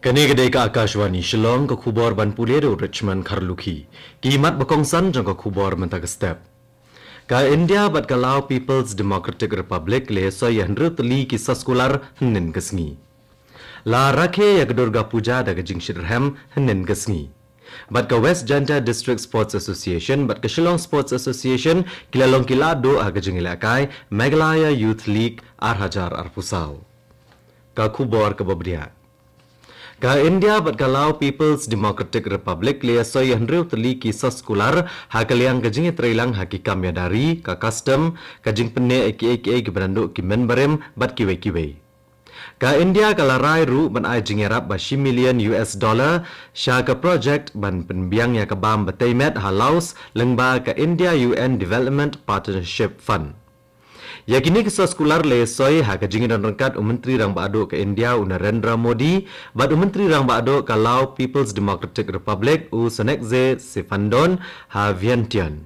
Kani kedai ke Akashwani Shillong ke kubor ban pulir Richmond Karluki. Kimat bakongsan jang ke kubor mentag step. Ka India bat kalau People's Democratic Republic le so yang rutli kisah sekolah henin kesngi. La rakhe ya ke Durga Puja da ke Jing Shirham kesngi. Bat ke West Janta District Sports Association bat ke Shillong Sports Association kila long kila do ha ke Jing Ilakai Meghalaya Youth League Arhajar Arpusau. Ka kubor ke Bobriak. Ka India bat kalau People's Democratic Republic lia so yang riu teli kisah sekular ha kaliang kajing trailang ha ki ka custom kajing penne aka aka ki beranduk ki memberem bat ki weki wei. Ka India kala rai ru ban ai jing erap ba shi million US dollar sha ka project ban penbiang ya ka bam batai met ha Laos lengba ka India UN Development Partnership Fund. Yakini kisah sekular le soi ha ka jingin dan rangkat Menteri Rang Bado ke India u Narendra Modi bad Menteri Rang Bado ke Lao People's Democratic Republic u Senekze Sifandon ha Vientian.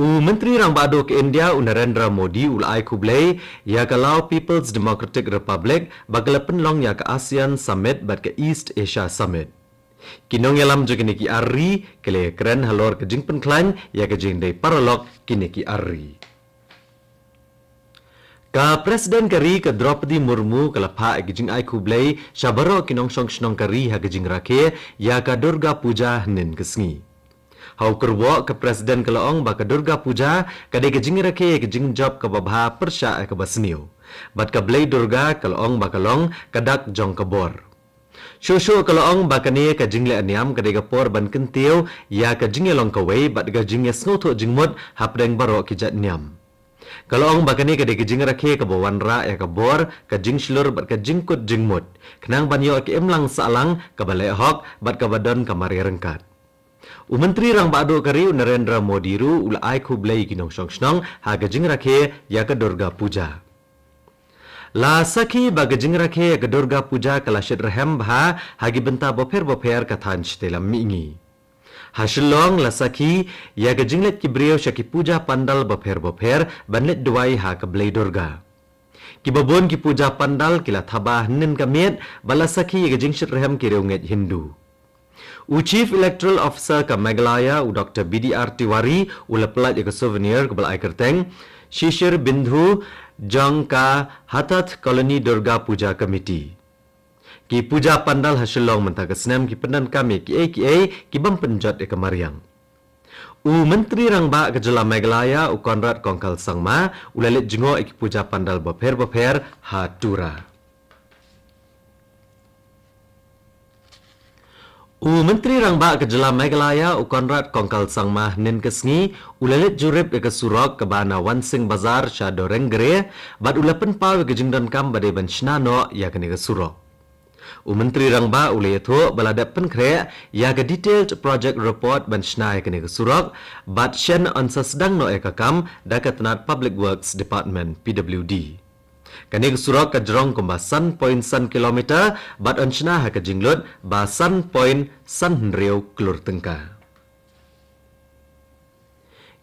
U Menteri Rang Bado ke India u Narendra Modi u Lai Kublai ya ke Lao People's Democratic Republic bagala penlong ya ke ASEAN Summit bad ke East Asia Summit. Kinong yalam juga niki ari kele keren halor ke jing penklan ya ke jing paralog kiniki ari. Ka Presiden Kari ke Draupadi Murmu ke lepa gijing ai kublai syabaro kinong song shnong kari ha gijing rake ya ka Durga Puja nin kesngi. Hau kerwo ke Presiden ke Laong ba ke Durga Puja ka de gijing rake gijing job ke babha persya ke basniu. Bat ke Blai Durga ke Laong ba ke Long kadak jong ke bor. Shushu ke Laong ba ke ni ke jingle aniam ke de por ban kentiu ya ke jingle long ke wei bat ke jingle snoto jingmut hapdeng baro kijat niam. Kalau orang bagani ke dek jing rakhe ke bawan ra ya ke bor ke jing shlur bat ke jing kut jing mut. Kenang banyo ke emlang salang ke balai hok bat ke badan ke mari rengkat. U menteri rang bado kari Narendra Modi ru ula ai khu blai ki nong shong shnong ha ke jing rakhe ya ke Durga Puja. La sakhi ba ke rakhe ya ke Durga Puja kala shit rahem bha hagi benta boper boper ka than chtelam mingi. Hasilong lasaki ya ke jinglet ki brio syaki puja pandal bapher bapher banlet duai ha ke blai durga. Ki babon ki puja pandal kila thabah nin kamet balasaki ya ke jingshit rehem ki reunget Hindu. U Chief Electoral Officer ka Meghalaya u Dr. BDR Tiwari u lepelat ya ke souvenir ke balai kerteng Shishir Bindhu jang ka Hatat Koloni Durga Puja Committee ki puja pandal hasilong mentah kesnam ki pendan kami ki a ki a ki bam penjat e kemariang. U Menteri Rangba ke Jela u Konrad Kongkal Sangma u lalit jengo ki puja pandal beper beper ha tura. U Menteri Rangba ke u Konrad Kongkal Sangma nin kesngi u lalit jurip ke surok ke bana Wansing Bazar Syadoreng Gere bad u lapen pawe ke kam badai ban shnano ya ke. U Menteri Rangba ule itu balada penkre ya ke detailed project report ban shnai ke ke surok bat shen on sedang no ekakam da ke tenat Public Works Department PWD. Kani ke surok ke jerong kumba san point san kilometer bat on shnah ke jinglut ba san point san hendriu kelur tengkah.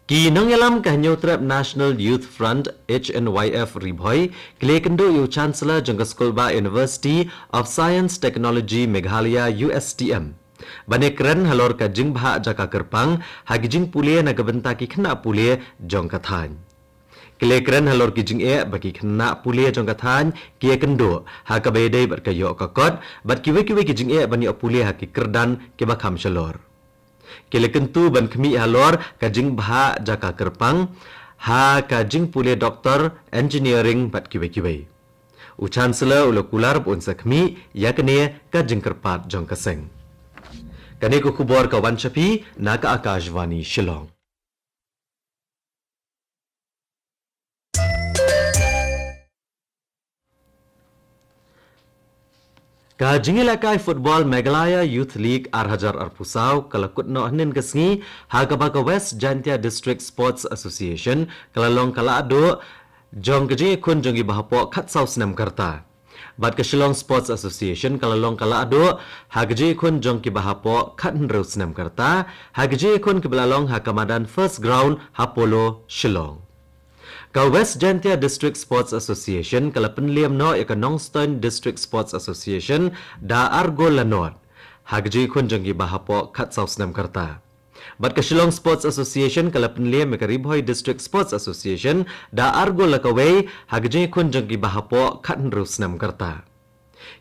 Ki nang yalam ka hanyo trap National Youth Front HNYF Ribhoy kle kendo yu Chancellor Jangka Skulba University of Science Technology Meghalaya USTM. Bane keren halor ka jingbha jaka kerpang hagi jing pulie na gabenta ki khna pulie jong ka than. Kle keren halor ki jing e baki khna pulie jong ka than ki kendo ha ka bede bar ka yo ka kot bat ki we ki jing e bani pulie ha ki kerdan ki bakam shalor kele kentu ban kemi halor kajing bha jaka kerpang. Ha kajing pule doktor engineering bat kiwe kiwe u chancellor ulo kular pun sakmi yakne kajing kerpat jong kaseng kane ko kubor ka wanchapi naka akashvani shillong Ka jingelakai football Meghalaya Youth League Arhajar Arpusau kala kutno hnin kesngi ha ka ba West Jantia District Sports Association kala long kala ado jong ke kun jongi bahapo khat sau snam karta. Bat ke Shillong Sports Association kala long kala ado ha ke kun jong ki bahapo khat nro snam karta ha ke kun ke belalong ha kamadan first ground ha polo Shillong. Ka West Jantia District Sports Association kala penliam no ya ka Nongstone District Sports Association da argo lanot hagji kun janggi bahapo khat saus nam karta. Bat ka Shillong Sports Association kala penliam ya ka Ribhoy District Sports Association da argo lakaway hagji kun janggi bahapo khat nrus nam karta.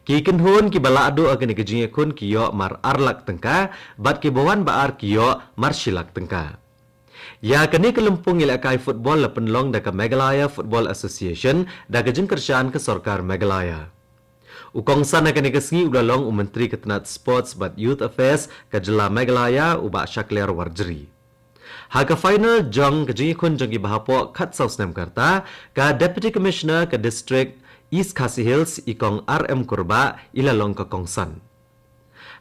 Ki kenhun ki bala adu akan ki jinge kun ki yo mar arlak tengka, bat ki bawan ba ar ki yo mar silak tengka. Ya kini kelumpung ila kai football la penlong da ka Meghalaya Football Association da ka jing kersaan ke sorkar Meghalaya. Ukong sana kini kesengi long umentri ketenat sports but youth affairs ke jela Meghalaya uba syakler warjeri. Haka final jong ke jingi kun jongi bahapo kat saus nem karta ka deputy commissioner ke district East Khasi Hills ikong RM Kurba ilalong ka Kongsan.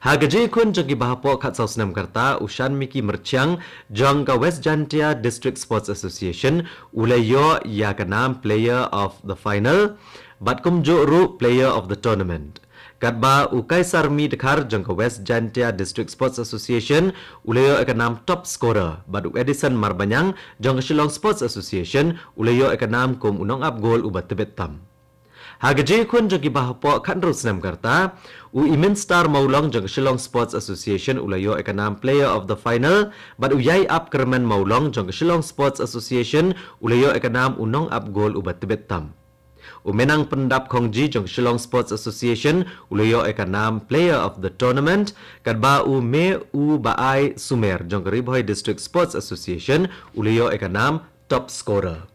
Hagaji kun jogi bahapo kat saus nam karta ushan miki merciang jong ka West Jantia District Sports Association ulayo ya ka nam player of the final bat kum jo ru player of the tournament. Kat ukai sarmi dekhar jong ka West Jantia District Sports Association ulayo ka nam top scorer bat Edison Marbanyang jong ka Shillong Sports Association ulayo ka nam kum unong up goal ubat tebet tam. Hagaji kun jogi bahapo kan rus nam karta u imen star maulong jong Shillong Sports Association ulayo ekanam player of the final but u yai up kerman maulong jong Shillong Sports Association ulayo ekanam unong up goal ubat tibet tam. U menang pendap kongji jong Shillong Sports Association ulayo ekanam player of the tournament kadba u me u baai sumer jong Ribhoy District Sports Association ulayo ekanam top scorer.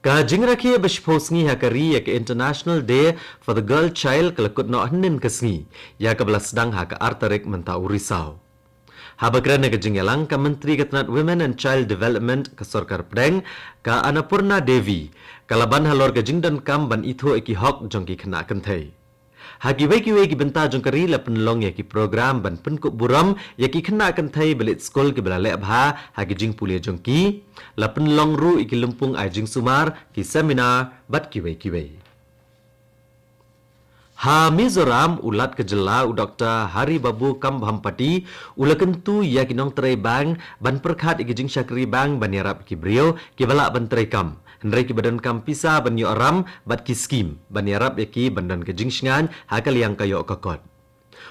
Ka jingrakhi bashposngi hakari ya ke International Day for the Girl Child kelakut no hanin kesngi ya ke belas sedang hak artarik menta urisau. Habakran ke jingyalang ka Menteri Ketenat Women and Child Development ke Sorkar Pedang ka Anapurna Devi kalaban halor ke jingdan kam ban itu iki hok jongki kena kentai. Hagi weki weki benta jong kari la penlong yaki program ban penkuk buram yaki kena akan thai belit skol ke bela lek bha hagi jing pulia jong ki la penlong ru iki lumpung ai jing sumar ki seminar bat ki weki weki. Ha Mizoram ulat ke jela u Dr. Hari Babu Kambhampati ulakentu yaki nong terai bang ban perkhat iki jing syakri bang ban yarap ki brio ki balak ban terai kam. Hendrai ki badan kam pisa ban yu aram bat ki skim ban yarap ya ki bandan ke jingsngan ha kal yang kayo kokot.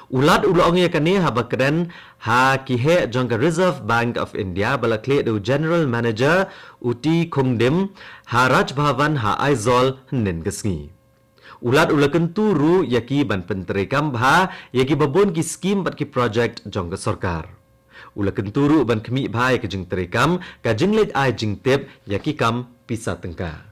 Ulat ulong ya kani ha bakren ha ki he jong Reserve Bank of India bala kle do General Manager Uti Kungdim ha Raj Bhavan ha Aizol nen kesngi. Ulat ulakan turu yaki ban penteri kambha yaki babon ki skim bat ki project jong ke sorkar. Ulakan turu ban kemi bhai ke jeng terikam ka jeng lej ai jeng tip yaki kam pisa tengka.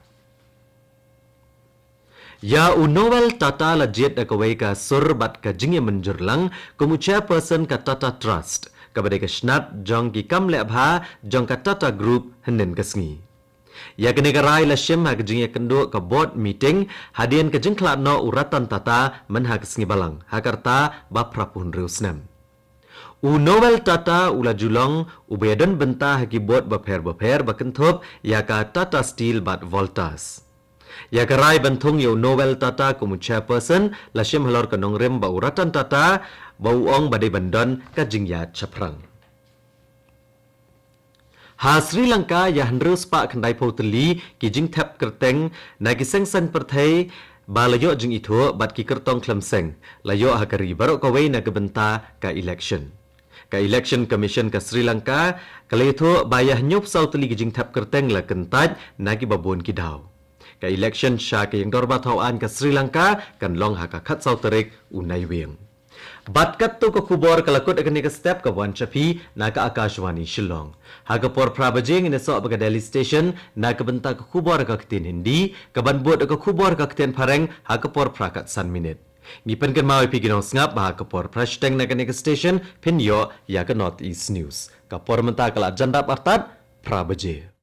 Ya u Tata la jet da kawai ka surbat ka jingye menjurlang kumu chairperson ka Tata Trust kepada ke snat jong ki kam le bha jong ka Tata Group henen kesngi. Ya kene garai la shem ha kejing kendo ka board meeting hadian kejing klat no uratan tata men ha kesngi balang hakarta ba prapun reusnem. U Noel Tata ula julong u bedan benta haki bot bapher bapher bakenthop ya ka Tata Steel bat Voltas. Ya ka rai bentung yo Noel Tata kumu chairperson la shem halor ka nongrem ba uratan Tata ba uong badai bandon ka jingya chaprang. Ha Sri Lanka ya hendrus pak kendai poteli ki jing tap kerteng na ki seng san perthai ba layo jing itu bat ki kertong klem seng. Layo ha kari barok kawai na kebenta ka election. Ka election commission ka Sri Lanka kala itu bayah nyup sau teli gijing tap kerteng la kentaj nagi babon ki daw ka election sha ka yang dorba thawan ka Sri Lanka kan long ha ka khat sau terik unai weng bat kat tu ko kubor kala kut akan ka step ka wan chapi na ka akashwani shillong ha ka por prabajing in so ba Delhi station na ka benta ka kubor ka ktin hindi ka ban bot ka kubor ka ktin pareng ha ka por prakat san minute Ngipan kan mau pi ginong ngap bah kapor prashteng na kanika station pin yo ya ka North East News. Kapor menta kala janda partat prabaje.